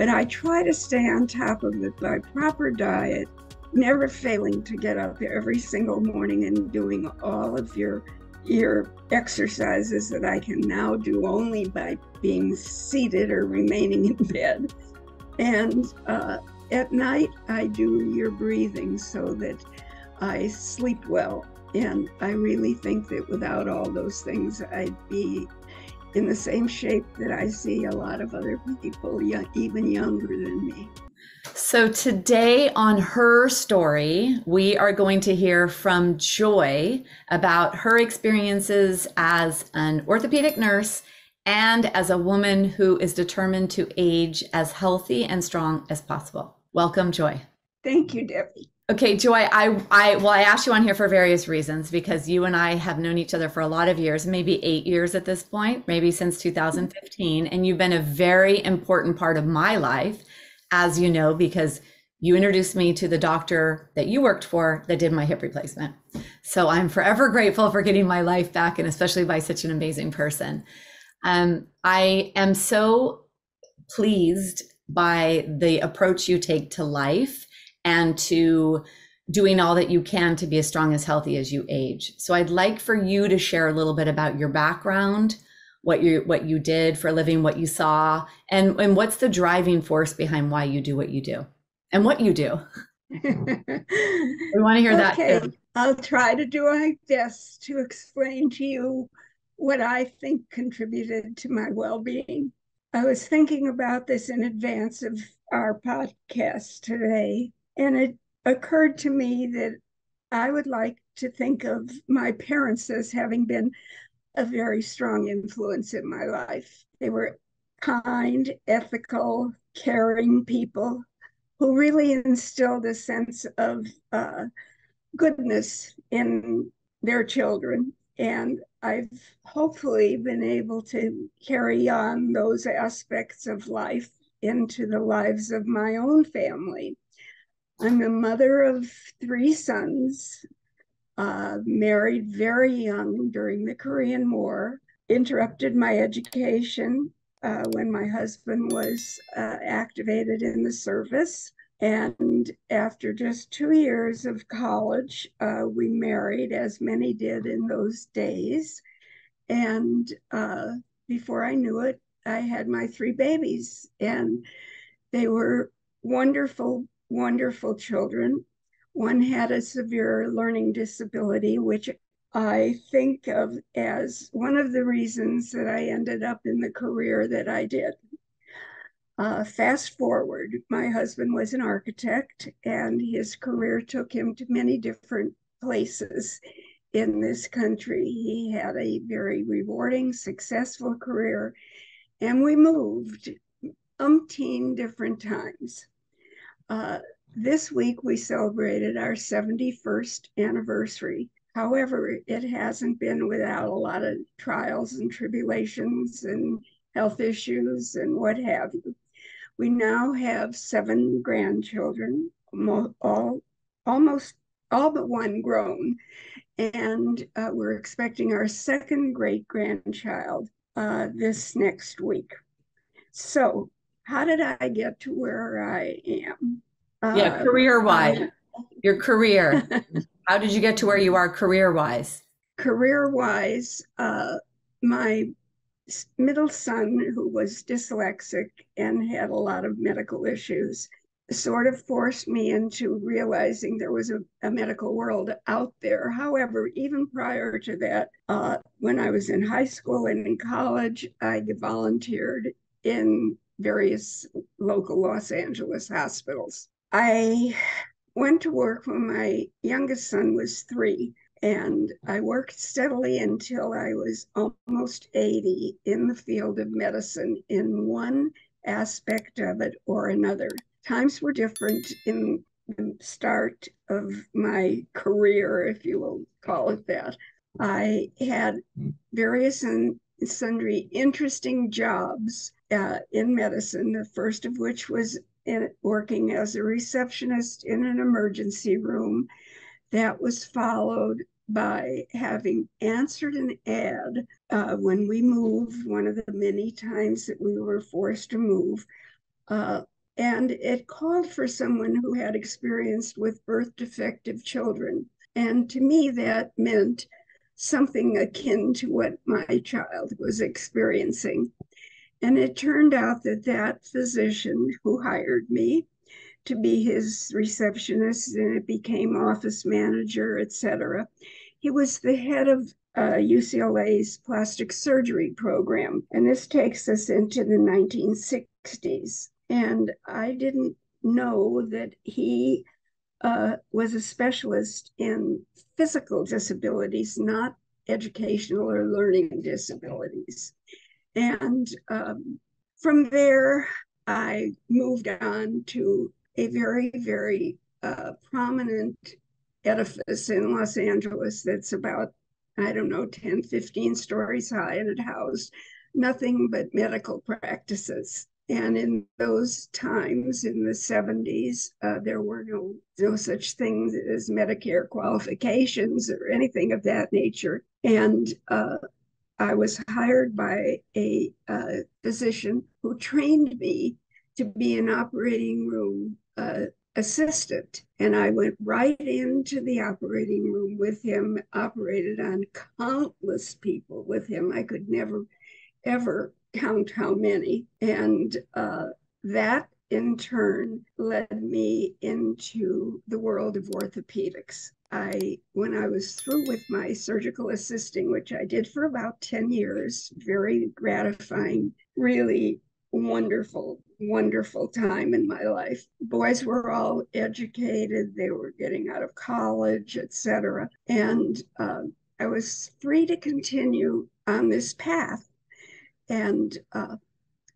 But I try to stay on top of it by proper diet, never failing to get up every single morning and doing all of your your exercises that I can now do only by being seated or remaining in bed. And uh, at night, I do your breathing so that I sleep well. And I really think that without all those things, I'd be in the same shape that I see a lot of other people, even younger than me. So, today on her story, we are going to hear from Joy about her experiences as an orthopedic nurse and as a woman who is determined to age as healthy and strong as possible. Welcome, Joy. Thank you, Debi. Okay, Joy, I, I, well, I asked you on here for various reasons because you and I have known each other for a lot of years, maybe eight years at this point, maybe since 2015. And you've been a very important part of my life, as you know, because you introduced me to the doctor that you worked for that did my hip replacement. So I'm forever grateful for getting my life back and especially by such an amazing person. Um, I am so pleased by the approach you take to life and to doing all that you can to be as strong as healthy as you age. So I'd like for you to share a little bit about your background, what you what you did for a living, what you saw, and and what's the driving force behind why you do what you do and what you do. we want to hear okay. that. Too. I'll try to do my best to explain to you what I think contributed to my well-being. I was thinking about this in advance of our podcast today and it occurred to me that I would like to think of my parents as having been a very strong influence in my life. They were kind, ethical, caring people who really instilled a sense of uh, goodness in their children. And I've hopefully been able to carry on those aspects of life into the lives of my own family. I'm a mother of three sons, uh, married very young during the Korean War, interrupted my education uh, when my husband was uh, activated in the service. And after just two years of college, uh, we married, as many did in those days. And uh, before I knew it, I had my three babies, and they were wonderful wonderful children. One had a severe learning disability, which I think of as one of the reasons that I ended up in the career that I did. Uh, fast forward, my husband was an architect, and his career took him to many different places in this country. He had a very rewarding, successful career, and we moved umpteen different times. Uh, this week we celebrated our 71st anniversary. However, it hasn't been without a lot of trials and tribulations and health issues and what have you. We now have seven grandchildren, all almost all but one grown, and uh, we're expecting our second great grandchild uh, this next week. So how did I get to where I am? Yeah, uh, career wise, your career. How did you get to where you are career wise? Career wise, uh, my middle son, who was dyslexic and had a lot of medical issues, sort of forced me into realizing there was a, a medical world out there. However, even prior to that, uh, when I was in high school and in college, I volunteered in various local Los Angeles hospitals. I went to work when my youngest son was three, and I worked steadily until I was almost 80 in the field of medicine in one aspect of it or another. Times were different in the start of my career, if you will call it that. I had various and sundry interesting jobs uh, in medicine, the first of which was in, working as a receptionist in an emergency room. That was followed by having answered an ad uh, when we moved, one of the many times that we were forced to move. Uh, and it called for someone who had experience with birth defective children. And to me, that meant something akin to what my child was experiencing. And it turned out that that physician who hired me to be his receptionist and it became office manager, etc. He was the head of uh, UCLA's plastic surgery program. And this takes us into the 1960s. And I didn't know that he uh, was a specialist in physical disabilities, not educational or learning disabilities. And um, from there, I moved on to a very, very uh, prominent edifice in Los Angeles that's about, I don't know, 10, 15 stories high, and it housed nothing but medical practices. And in those times, in the 70s, uh, there were no, no such things as Medicare qualifications or anything of that nature. And uh, I was hired by a uh, physician who trained me to be an operating room uh, assistant. And I went right into the operating room with him, operated on countless people with him. I could never, ever count how many. And uh, that in turn led me into the world of orthopedics. I, when I was through with my surgical assisting, which I did for about 10 years, very gratifying, really wonderful, wonderful time in my life. Boys were all educated, they were getting out of college, etc. And uh, I was free to continue on this path and uh,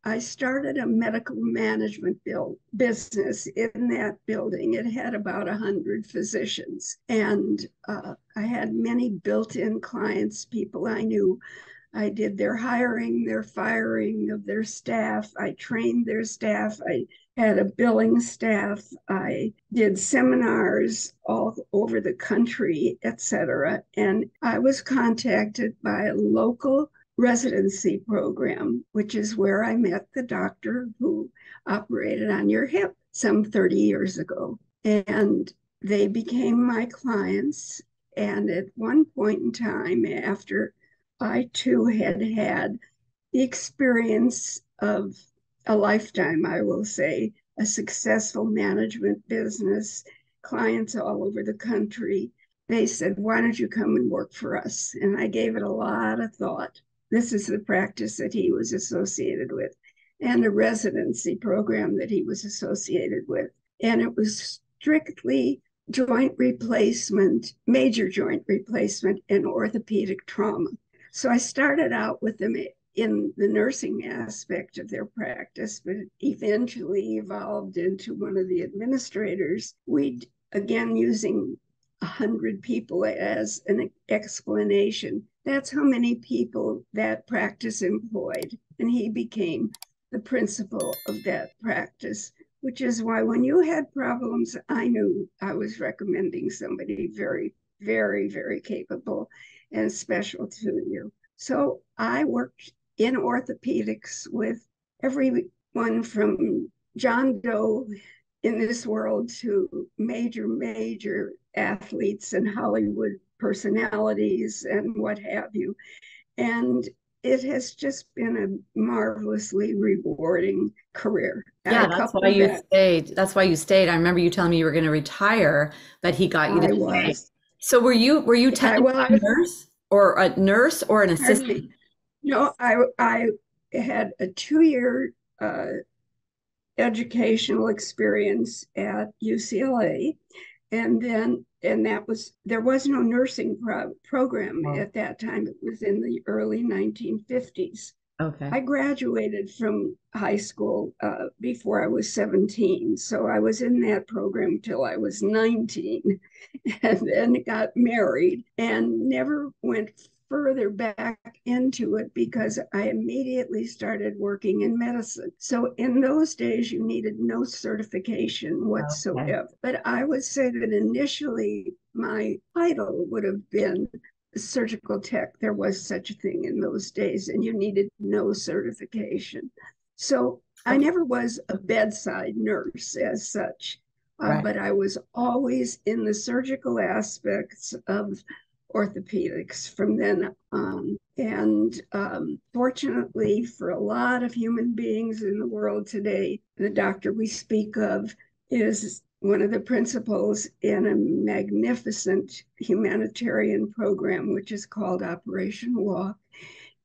I started a medical management build, business in that building. It had about 100 physicians, and uh, I had many built in clients, people I knew. I did their hiring, their firing of their staff. I trained their staff. I had a billing staff. I did seminars all over the country, etc. And I was contacted by a local residency program, which is where I met the doctor who operated on your hip some 30 years ago. And they became my clients. And at one point in time, after I too had had the experience of a lifetime, I will say, a successful management business, clients all over the country, they said, Why don't you come and work for us? And I gave it a lot of thought. This is the practice that he was associated with, and a residency program that he was associated with. And it was strictly joint replacement, major joint replacement, and orthopedic trauma. So I started out with them in the nursing aspect of their practice, but eventually evolved into one of the administrators. We again using a hundred people as an explanation that's how many people that practice employed. And he became the principal of that practice, which is why when you had problems, I knew I was recommending somebody very, very, very capable and special to you. So I worked in orthopedics with everyone from John Doe in this world to major, major athletes in Hollywood personalities and what have you. And it has just been a marvelously rewarding career. Yeah, that's why you that, stayed. That's why you stayed. I remember you telling me you were going to retire, but he got you to I stay. So were you were you well, a nurse or a nurse or an assistant? No, I I had a two year uh, educational experience at UCLA, and then and that was there was no nursing pro- program at that time. It was in the early 1950s okay. I graduated from high school uh, before i was 17 so i was in that program till i was 19 and then got married and never went further back into it because I immediately started working in medicine. So in those days, you needed no certification whatsoever. Okay. But I would say that initially my title would have been surgical tech. There was such a thing in those days, and you needed no certification. So I never was a bedside nurse as such, uh, right. but I was always in the surgical aspects of orthopedics from then on. And um, fortunately, for a lot of human beings in the world today, the doctor we speak of is one of the principals in a magnificent humanitarian program, which is called Operation Walk.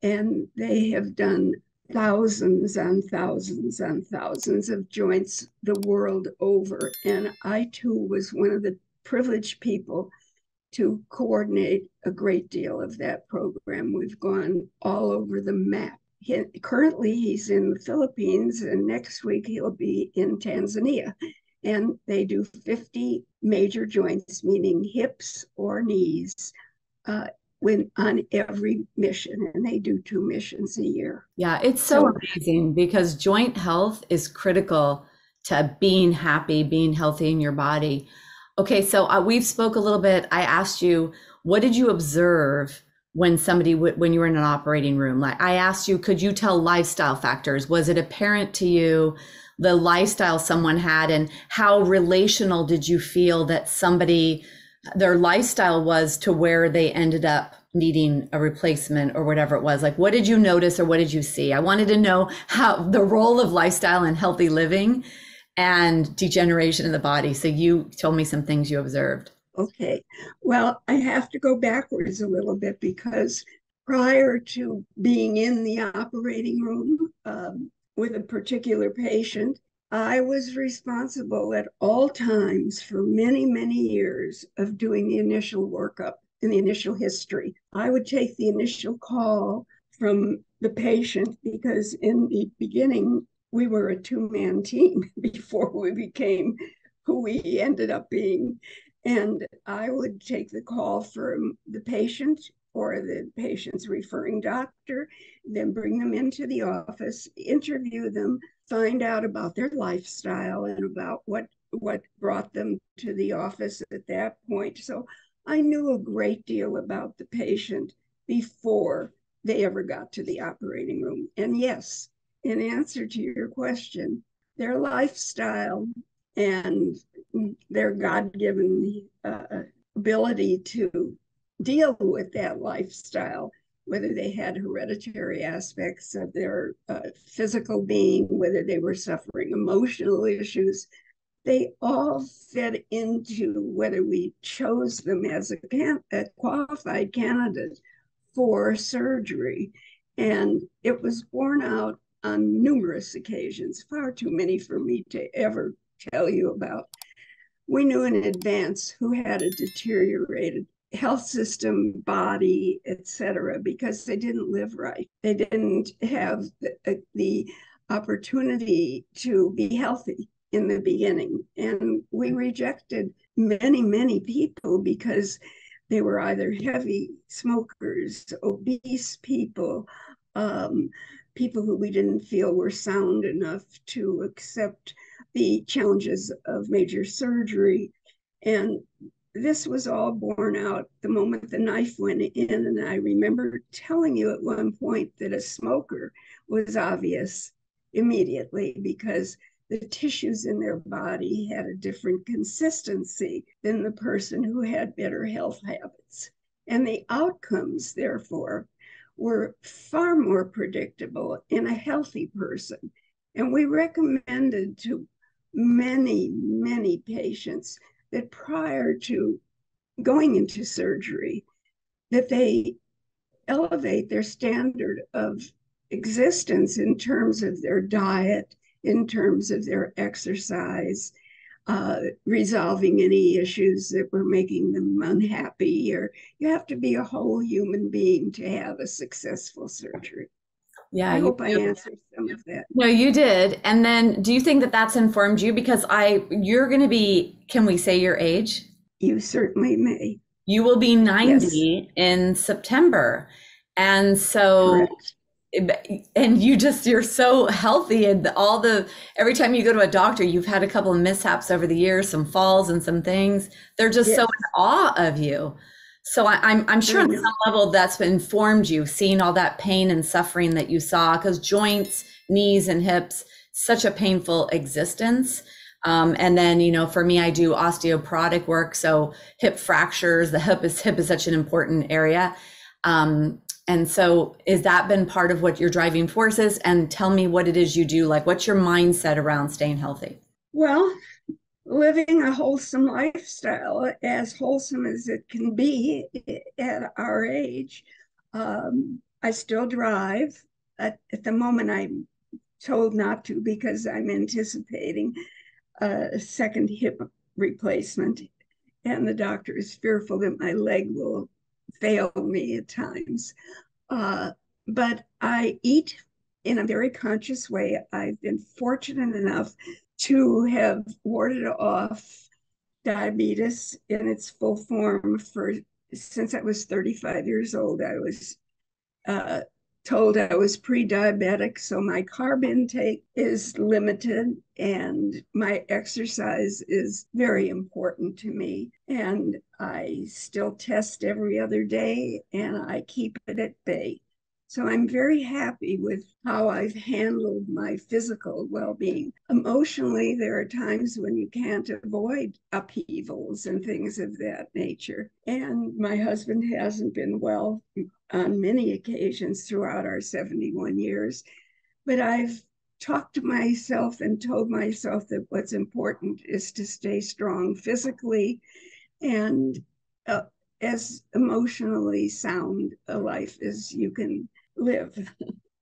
And they have done thousands and thousands and thousands of joints the world over. And I too was one of the privileged people to coordinate a great deal of that program. We've gone all over the map. He, currently, he's in the Philippines, and next week he'll be in Tanzania. And they do 50 major joints, meaning hips or knees, uh, when on every mission and they do two missions a year yeah it's so, so amazing because joint health is critical to being happy being healthy in your body okay so uh, we've spoke a little bit. I asked you what did you observe when somebody w- when you were in an operating room? Like i asked you could you tell lifestyle factors? Was it apparent to you the lifestyle someone had and how relational did you feel that somebody their lifestyle was to where they ended up needing a replacement or whatever it was? Like what did you notice or what did you see? I wanted to know how the role of lifestyle and healthy living and degeneration in the body. So you told me some things you observed. Okay. Well i have to go backwards a little bit because prior to being in the operating room um, with a particular patient I was responsible at all times for many, many years of doing the initial workup and the initial history. I would take the initial call from the patient because in the beginning, we were a two man team before we became who we ended up being. And I would take the call from the patient or the patient's referring doctor, then bring them into the office, interview them, find out about their lifestyle and about what what brought them to the office at that point. So I knew a great deal about the patient before they ever got to the operating room. And yes, in answer to your question, their lifestyle and their God given uh, ability to deal with that lifestyle whether they had hereditary aspects of their uh, physical being, whether they were suffering emotional issues, they all fed into whether we chose them as a, can- a qualified candidate for surgery. And it was borne out on numerous occasions, far too many for me to ever tell you about. We knew in advance who had a deteriorated health system, body, etc., because they didn't live right. They didn't have the, uh, the opportunity to be healthy in the beginning. And we rejected many, many people because they were either heavy smokers, obese people, um, people who we didn't feel were sound enough to accept the challenges of major surgery. And this was all borne out the moment the knife went in. And I remember telling you at one point that a smoker was obvious immediately because the tissues in their body had a different consistency than the person who had better health habits. And the outcomes, therefore, were far more predictable in a healthy person. And we recommended to many, many patients that prior to going into surgery, that they elevate their standard of existence in terms of their diet, in terms of their exercise, uh, resolving any issues that were making them unhappy, or you have to be a whole human being to have a successful surgery. Yeah, I hope I answered some of that. No, you did. And then, do you think that that's informed you? Because I, you're going to be. Can we say your age? You certainly may. You will be 90 yes. in September, and so. Correct. And you just you're so healthy, and all the every time you go to a doctor, you've had a couple of mishaps over the years, some falls and some things. They're just yes. so in awe of you. So I, am I'm, I'm sure on some level that's informed you, seeing all that pain and suffering that you saw, because joints, knees, and hips such a painful existence. Um, and then, you know, for me, I do osteoporotic work. So hip fractures, the hip is hip is such an important area. Um, and so is that been part of what your driving force is? And tell me what it is you do. Like what's your mindset around staying healthy? Well, living a wholesome lifestyle, as wholesome as it can be at our age. Um, I still drive. At, at the moment, I'm told not to because I'm anticipating a second hip replacement, and the doctor is fearful that my leg will fail me at times. Uh, but I eat in a very conscious way. I've been fortunate enough to have warded off diabetes in its full form for since I was 35 years old. I was uh, told I was pre diabetic, so my carb intake is limited and my exercise is very important to me. And I still test every other day and I keep it at bay. So I'm very happy with how I've handled my physical well being. Emotionally, there are times when you can't avoid upheavals and things of that nature. And my husband hasn't been well on many occasions throughout our 71 years. But I've talked to myself and told myself that what's important is to stay strong physically and uh, as emotionally sound a life as you can live.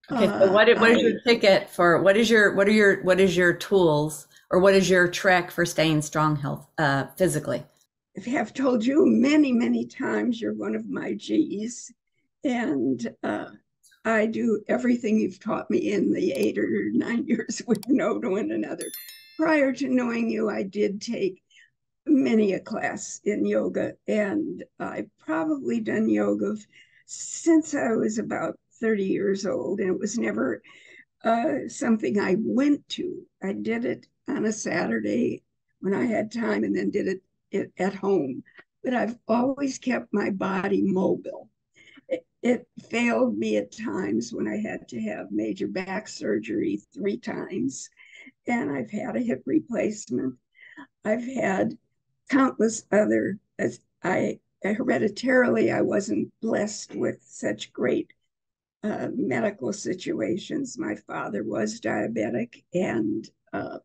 Okay, so what, what is your ticket for what is your what are your what is your tools or what is your trick for staying strong health uh physically? I have told you many, many times you're one of my G's. And uh, I do everything you've taught me in the eight or nine years we know to one another. Prior to knowing you, I did take many a class in yoga, and I've probably done yoga since I was about 30 years old, and it was never uh, something I went to. I did it on a Saturday when I had time and then did it, at home. But I've always kept my body mobile. It, it failed me at times when I had to have major back surgery three times, and I've had a hip replacement. I've had countless other, as I hereditarily, I wasn't blessed with such great uh, medical situations. My father was diabetic and uh,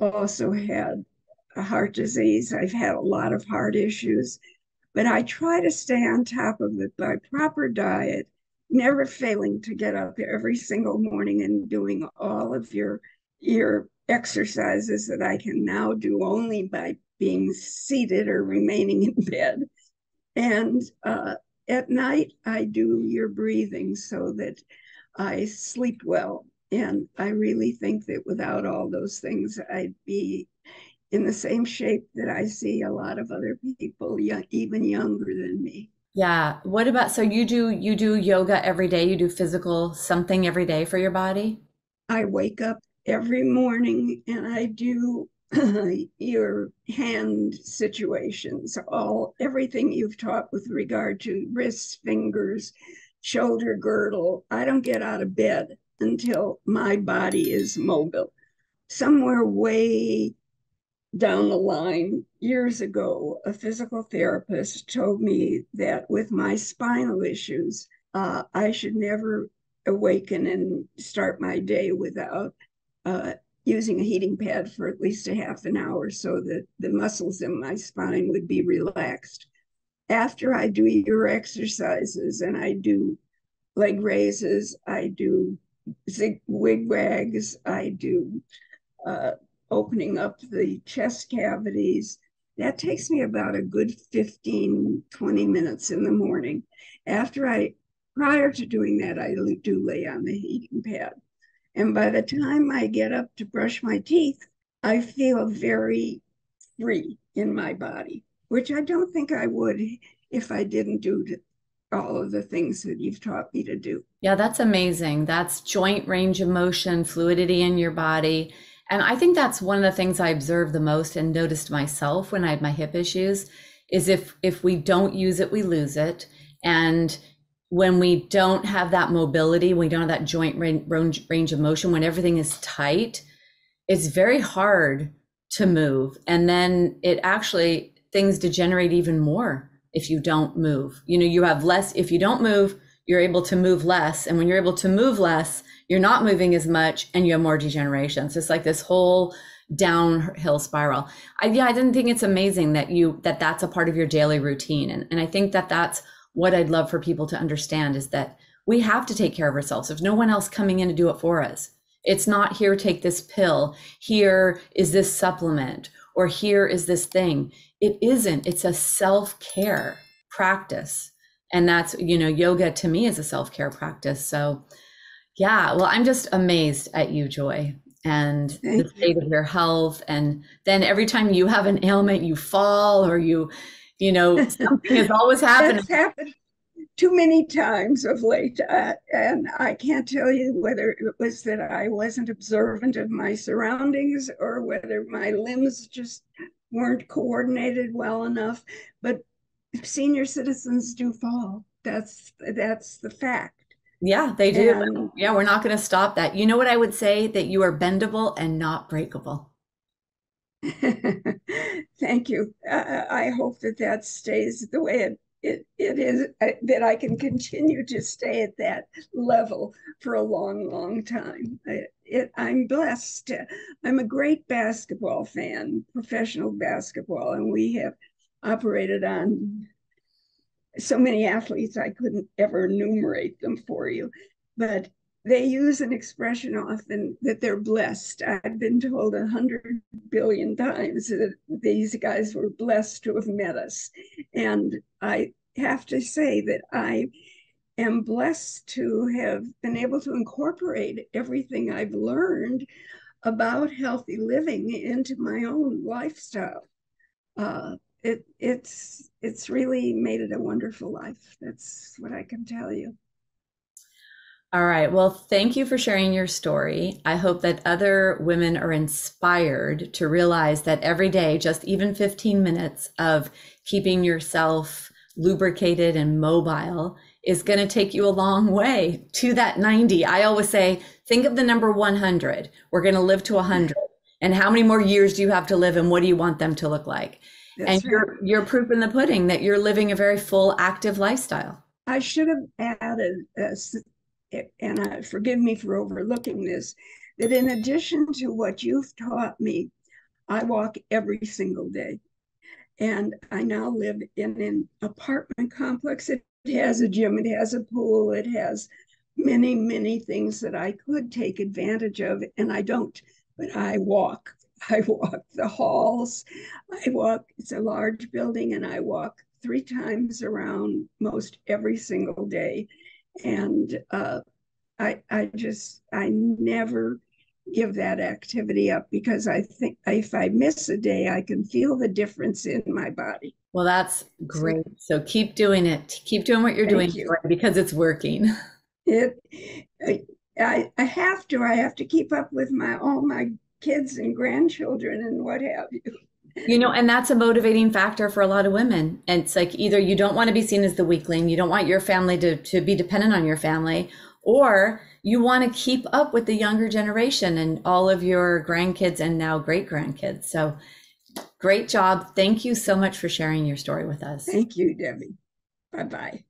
also had a heart disease. I've had a lot of heart issues, but I try to stay on top of it by proper diet, never failing to get up every single morning and doing all of your your exercises that I can now do only by being seated or remaining in bed. And uh, at night, I do your breathing so that I sleep well. And I really think that without all those things, I'd be in the same shape that I see a lot of other people, even younger than me. Yeah. What about so you do you do yoga every day? You do physical something every day for your body? I wake up every morning and I do your hand situations, all everything you've taught with regard to wrists, fingers, shoulder girdle. I don't get out of bed until my body is mobile. Somewhere way down the line, years ago, a physical therapist told me that with my spinal issues, uh, I should never awaken and start my day without uh, using a heating pad for at least a half an hour so that the muscles in my spine would be relaxed. After I do your exercises and I do leg raises, I do zig wigwags, I do uh, opening up the chest cavities. That takes me about a good 15, 20 minutes in the morning. After I, prior to doing that, I do lay on the heating pad. And by the time I get up to brush my teeth, I feel very free in my body, which I don't think I would if I didn't do all of the things that you've taught me to do. Yeah, that's amazing. That's joint range of motion, fluidity in your body. And I think that's one of the things I observed the most and noticed myself when I had my hip issues is if if we don't use it, we lose it. And when we don't have that mobility, we don't have that joint range, range of motion, when everything is tight, it's very hard to move. And then it actually, things degenerate even more if you don't move. You know, you have less, if you don't move, you're able to move less. And when you're able to move less, you're not moving as much and you have more degeneration. So it's like this whole downhill spiral. I, yeah, I didn't think it's amazing that you, that that's a part of your daily routine. And, and I think that that's what I'd love for people to understand is that we have to take care of ourselves. There's no one else coming in to do it for us. It's not here, take this pill. Here is this supplement, or here is this thing. It isn't. It's a self care practice. And that's, you know, yoga to me is a self care practice. So, yeah, well, I'm just amazed at you, Joy, and Thank the state you. of your health. And then every time you have an ailment, you fall or you, you know, something is always happening. That's happened too many times of late. Uh, and I can't tell you whether it was that I wasn't observant of my surroundings or whether my limbs just weren't coordinated well enough. But senior citizens do fall. That's that's the fact. Yeah, they do. And, yeah, we're not going to stop that. You know what I would say? That you are bendable and not breakable. Thank you. Uh, I hope that that stays the way it it, it is uh, that I can continue to stay at that level for a long, long time. It, it, I'm blessed. I'm a great basketball fan, professional basketball, and we have operated on so many athletes I couldn't ever enumerate them for you. But they use an expression often that they're blessed. I've been told a hundred billion times that these guys were blessed to have met us. And I have to say that I am blessed to have been able to incorporate everything I've learned about healthy living into my own lifestyle. Uh, it, it's it's really made it a wonderful life. That's what I can tell you. All right. Well, thank you for sharing your story. I hope that other women are inspired to realize that every day, just even 15 minutes of keeping yourself lubricated and mobile is going to take you a long way to that 90. I always say, think of the number 100. We're going to live to 100. And how many more years do you have to live and what do you want them to look like? That's and right. you're you're proof in the pudding that you're living a very full active lifestyle. I should have added uh, and uh, forgive me for overlooking this, that in addition to what you've taught me, I walk every single day. And I now live in an apartment complex. It has a gym, it has a pool, it has many, many things that I could take advantage of, and I don't, but I walk. I walk the halls. I walk, it's a large building, and I walk three times around most every single day and uh, I I just I never give that activity up because I think if I miss a day, I can feel the difference in my body. Well, that's great. So keep doing it. Keep doing what you're Thank doing you. because it's working. It, I, I have to. I have to keep up with my all my kids and grandchildren and what have you you know and that's a motivating factor for a lot of women. And it's like either you don't want to be seen as the weakling you don't want your family to, to be dependent on your family or you want to keep up with the younger generation and all of your grandkids and now great grandkids so great job. Thank you so much for sharing your story with us. Thank you debi. Bye bye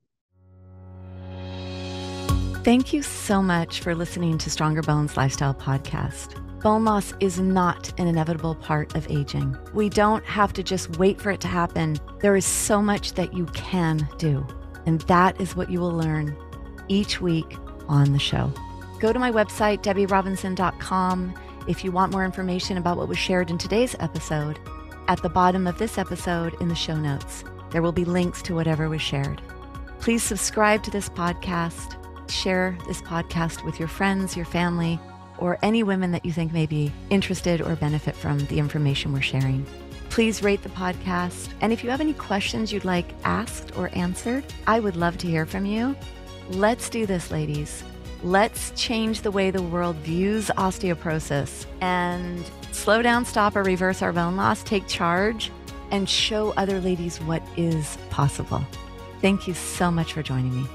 thank you so much for listening to stronger bones lifestyle podcast Bone loss is not an inevitable part of aging. We don't have to just wait for it to happen. There is so much that you can do. And that is what you will learn each week on the show. Go to my website, debirobinson.com, if you want more information about what was shared in today's episode. At the bottom of this episode in the show notes, there will be links to whatever was shared. Please subscribe to this podcast, share this podcast with your friends, your family or any women that you think may be interested or benefit from the information we're sharing. Please rate the podcast. And if you have any questions you'd like asked or answered, I would love to hear from you. Let's do this, ladies. Let's change the way the world views osteoporosis and slow down, stop, or reverse our bone loss, take charge, and show other ladies what is possible. Thank you so much for joining me.